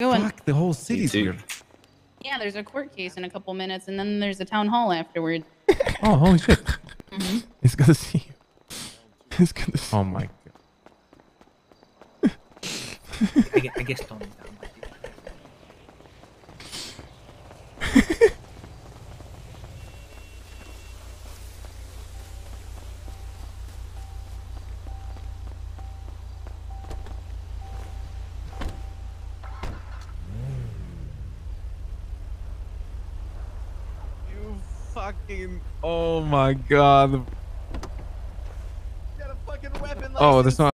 Going. Fuck, the whole city's here. Yeah, there's a court case in a couple minutes, and then there's a town hall afterward. Oh, holy shit. Mhm. He's gonna see you. He's gonna see Oh my god. I guess, I guess Tony's down. You fucking. Oh my god. Got a fucking weapon Oh, that's not.